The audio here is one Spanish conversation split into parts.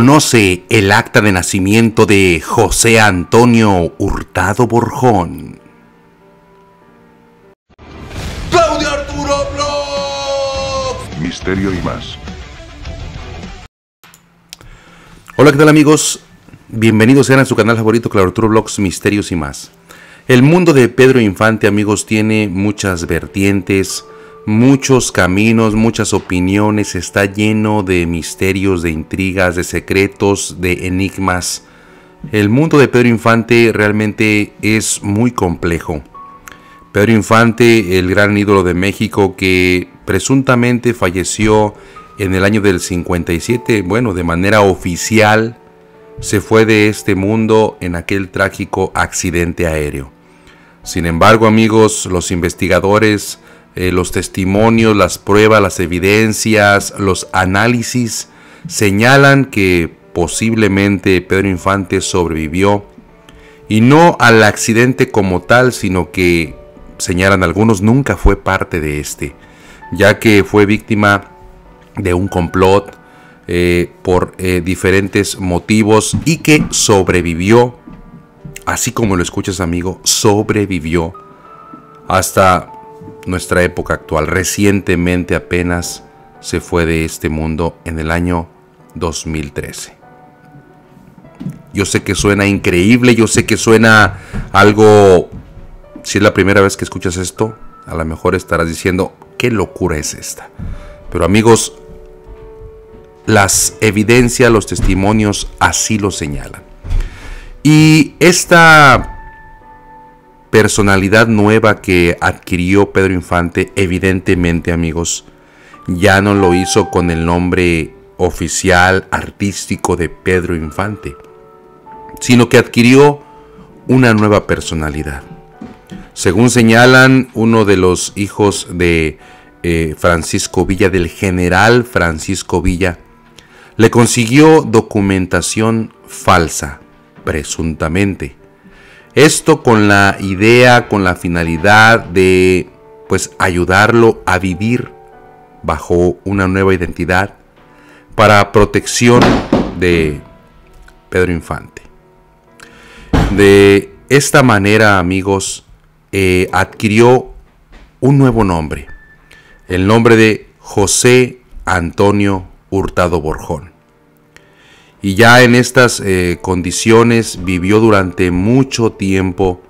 Conoce el acta de nacimiento de José Antonio Hurtado Borjón. Claudio Arturo Blo. Misterio y más. Hola, ¿qué tal amigos? Bienvenidos sean a su canal favorito Claudio Arturo Blogs Misterios y más. El mundo de Pedro Infante, amigos, tiene muchas vertientes, muchos caminos, muchas opiniones, está lleno de misterios, de intrigas, de secretos, de enigmas. El mundo de Pedro Infante realmente es muy complejo. Pedro Infante, el gran ídolo de México que presuntamente falleció en el año del 57, bueno, de manera oficial, se fue de este mundo en aquel trágico accidente aéreo. Sin embargo, amigos, los investigadores eh, los testimonios, las pruebas, las evidencias, los análisis señalan que posiblemente Pedro Infante sobrevivió y no al accidente como tal, sino que señalan algunos nunca fue parte de este, ya que fue víctima de un complot eh, por eh, diferentes motivos y que sobrevivió, así como lo escuchas amigo, sobrevivió hasta nuestra época actual. Recientemente apenas se fue de este mundo en el año 2013. Yo sé que suena increíble, yo sé que suena algo... Si es la primera vez que escuchas esto, a lo mejor estarás diciendo, ¿qué locura es esta? Pero amigos, las evidencias, los testimonios así lo señalan. Y esta personalidad nueva que adquirió Pedro Infante, evidentemente amigos, ya no lo hizo con el nombre oficial artístico de Pedro Infante, sino que adquirió una nueva personalidad. Según señalan uno de los hijos de eh, Francisco Villa, del general Francisco Villa, le consiguió documentación falsa, presuntamente, esto con la idea, con la finalidad de pues ayudarlo a vivir bajo una nueva identidad para protección de Pedro Infante. De esta manera, amigos, eh, adquirió un nuevo nombre, el nombre de José Antonio Hurtado Borjón y ya en estas eh, condiciones vivió durante mucho tiempo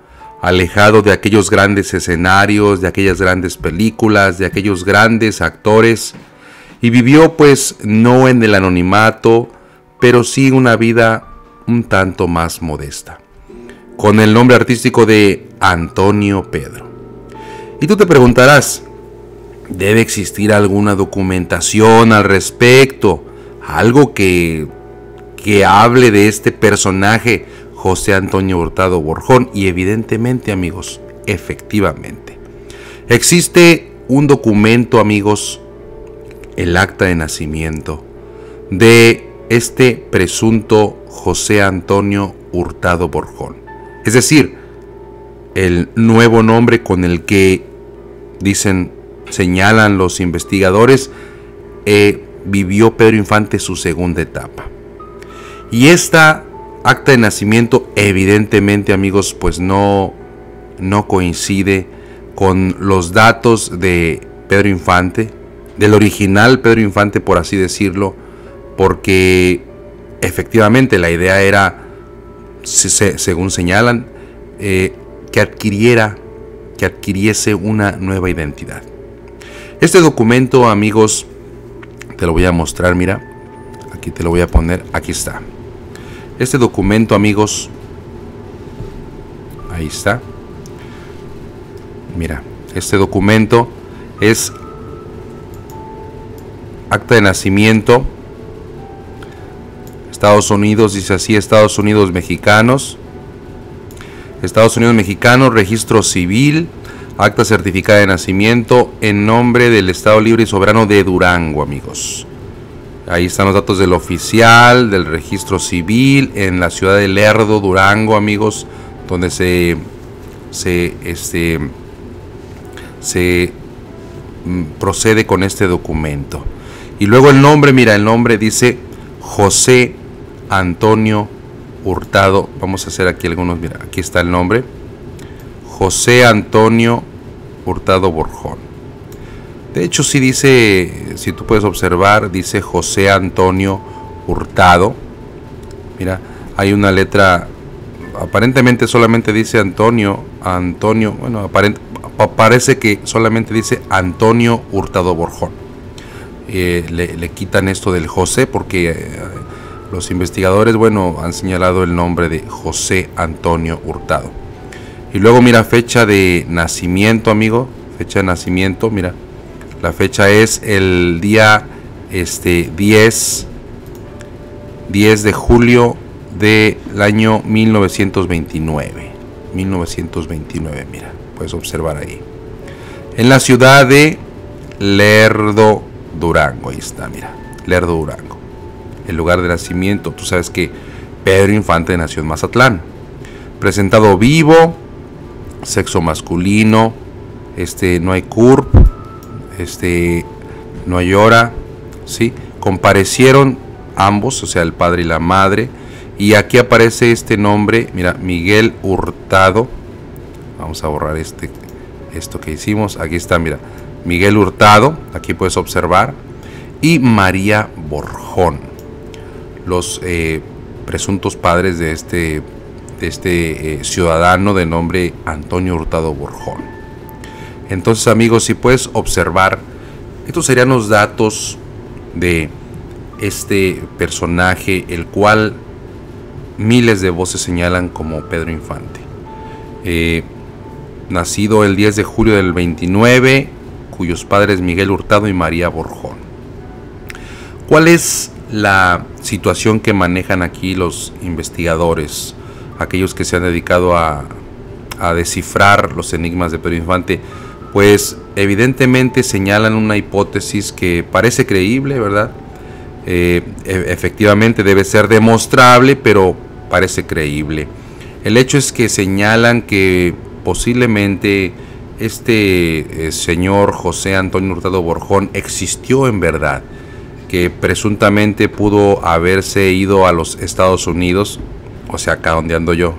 alejado de aquellos grandes escenarios, de aquellas grandes películas, de aquellos grandes actores y vivió pues no en el anonimato, pero sí una vida un tanto más modesta, con el nombre artístico de Antonio Pedro. Y tú te preguntarás, ¿debe existir alguna documentación al respecto? Algo que que hable de este personaje José Antonio Hurtado Borjón y evidentemente amigos, efectivamente. Existe un documento amigos, el acta de nacimiento de este presunto José Antonio Hurtado Borjón. Es decir, el nuevo nombre con el que dicen, señalan los investigadores, eh, vivió Pedro Infante su segunda etapa. Y esta acta de nacimiento, evidentemente, amigos, pues no, no coincide con los datos de Pedro Infante, del original Pedro Infante, por así decirlo, porque efectivamente la idea era, según señalan, eh, que adquiriera, que adquiriese una nueva identidad. Este documento, amigos, te lo voy a mostrar, mira, aquí te lo voy a poner, aquí está. Este documento, amigos, ahí está. Mira, este documento es acta de nacimiento. Estados Unidos, dice así, Estados Unidos mexicanos. Estados Unidos mexicanos, registro civil, acta certificada de nacimiento en nombre del Estado Libre y Soberano de Durango, amigos. Ahí están los datos del oficial, del registro civil, en la ciudad de Lerdo, Durango, amigos, donde se, se, este, se mm, procede con este documento. Y luego el nombre, mira, el nombre dice José Antonio Hurtado. Vamos a hacer aquí algunos, mira, aquí está el nombre. José Antonio Hurtado Borjón. De hecho, sí dice, si tú puedes observar, dice José Antonio Hurtado. Mira, hay una letra, aparentemente solamente dice Antonio, Antonio, bueno, parece que solamente dice Antonio Hurtado Borjón. Eh, le, quitan esto del José porque eh, los investigadores, bueno, han señalado el nombre de José Antonio Hurtado. Y luego mira fecha de nacimiento, amigo, fecha de nacimiento, mira, la fecha es el día este 10 10 de julio del año 1929. 1929, mira, puedes observar ahí. En la ciudad de Lerdo, Durango, ahí está, mira, Lerdo, Durango. El lugar de nacimiento, tú sabes que Pedro Infante nació en Mazatlán. Presentado vivo, sexo masculino, este, no hay CURP, este, no hay ¿sí? Comparecieron ambos, o sea, el padre y la madre, y aquí aparece este nombre, mira, Miguel Hurtado. Vamos a borrar este, esto que hicimos. Aquí está, mira, Miguel Hurtado, aquí puedes observar, y María Borjón, los eh, presuntos padres de este, de este eh, ciudadano de nombre Antonio Hurtado Borjón. Entonces, amigos, si puedes observar, estos serían los datos de este personaje, el cual miles de voces señalan como Pedro Infante. Eh, nacido el 10 de julio del 29, cuyos padres Miguel Hurtado y María Borjón. ¿Cuál es la situación que manejan aquí los investigadores, aquellos que se han dedicado a, a descifrar los enigmas de Pedro Infante? Pues evidentemente señalan una hipótesis que parece creíble, ¿verdad? Eh, e, efectivamente debe ser demostrable, pero parece creíble. El hecho es que señalan que posiblemente este eh, señor José Antonio Hurtado Borjón existió en verdad, que presuntamente pudo haberse ido a los Estados Unidos, o sea, acá donde ando yo.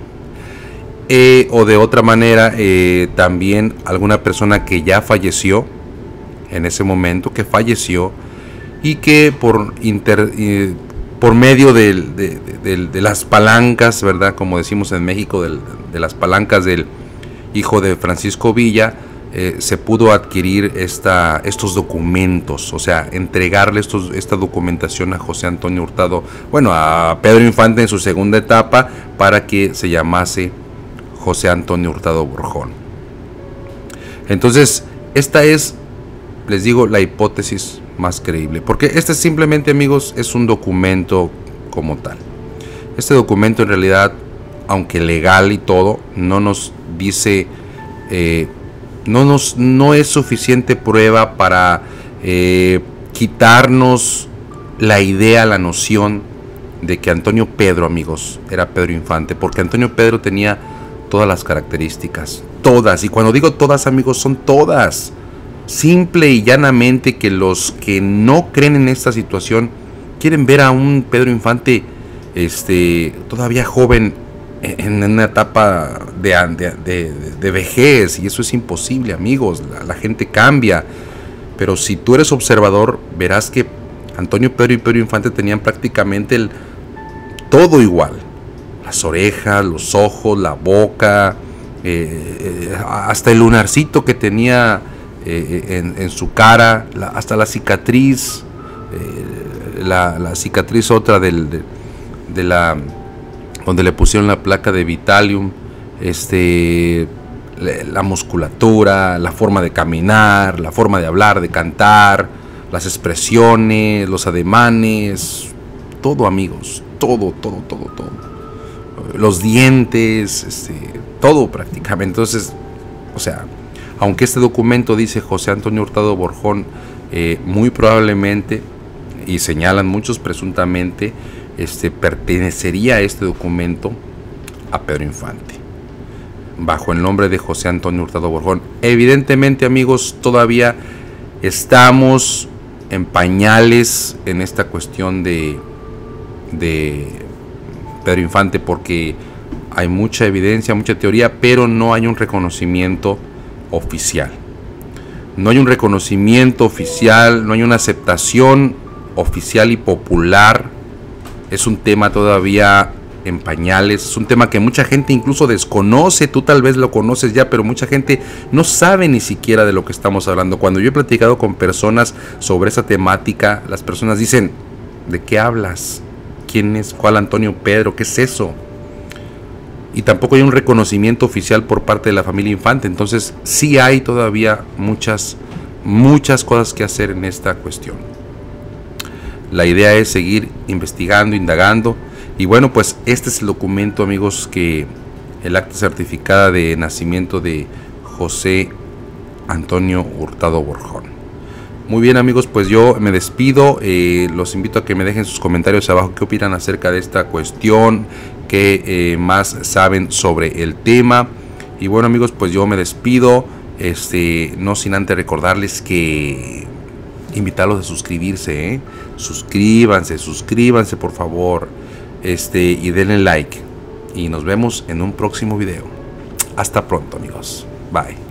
Eh, o de otra manera, también alguna persona que ya falleció en ese momento, que falleció, y que por, por medio de, las palancas, ¿verdad? Como decimos en México, de las palancas del hijo de Francisco Villa, eh, se pudo adquirir esta, estos documentos, o sea, entregarle estos, esta documentación a José Antonio Hurtado, bueno, a Pedro Infante en su segunda etapa, para que se llamase José Antonio Hurtado Borjón. Entonces, esta es, les digo, la hipótesis más creíble. Porque este simplemente, amigos, es un documento como tal. Este documento en realidad, aunque legal y todo, no nos dice, eh, no, nos, no es suficiente prueba para eh, quitarnos la idea, la noción de que Antonio Pedro, amigos, era Pedro Infante, porque Antonio Pedro tenía todas las características, todas, y cuando digo todas, amigos, son todas. Simple y llanamente que los que no creen en esta situación quieren ver a un Pedro Infante este, todavía joven en una etapa de, vejez. Y eso es imposible amigos, la, gente cambia, pero si tú eres observador verás que Antonio Pedro y Pedro Infante tenían prácticamente el, todo igual, las orejas, los ojos, la boca, eh, eh, hasta el lunarcito que tenía eh, en, su cara, hasta la cicatriz, la, cicatriz otra del, de, la donde le pusieron la placa de Vitalium, este, la musculatura, la forma de caminar, la forma de hablar, de cantar, las expresiones, los ademanes, todo amigos, todo, todo, todo, todo. Los dientes, este, todo prácticamente. Entonces, o sea, aunque este documento dice José Antonio Hurtado Borjón, eh, muy probablemente, y señalan muchos presuntamente, este, pertenecería a este documento a Pedro Infante, bajo el nombre de José Antonio Hurtado Borjón. Evidentemente, amigos, todavía estamos en pañales en esta cuestión de, de Pedro Infante porque hay mucha evidencia, mucha teoría, pero no hay un reconocimiento oficial. No hay un reconocimiento oficial, no hay una aceptación oficial y popular. Es un tema todavía en pañales, es un tema que mucha gente incluso desconoce, tú tal vez lo conoces ya, pero mucha gente no sabe ni siquiera de lo que estamos hablando. Cuando yo he platicado con personas sobre esa temática, las personas dicen, ¿de qué hablas? ¿Quién es? ¿Cuál Antonio Pedro? ¿Qué es eso? y tampoco hay un reconocimiento oficial por parte de la familia Infante. Entonces sí hay todavía muchas, muchas cosas que hacer en esta cuestión. La idea es seguir investigando, indagando. Y bueno, pues este es el documento, amigos, que el acta certificada de nacimiento de José Antonio Hurtado Borjón. Muy bien amigos, pues yo me despido. Eh, los invito a que me dejen sus comentarios abajo qué opinan acerca de esta cuestión, qué eh, más saben sobre el tema. Y bueno amigos, pues yo me despido. Este, no sin antes recordarles que invitarlos a suscribirse, ¿eh? suscríbanse, suscríbanse por favor, este y denle like y nos vemos en un próximo video. Hasta pronto amigos, bye.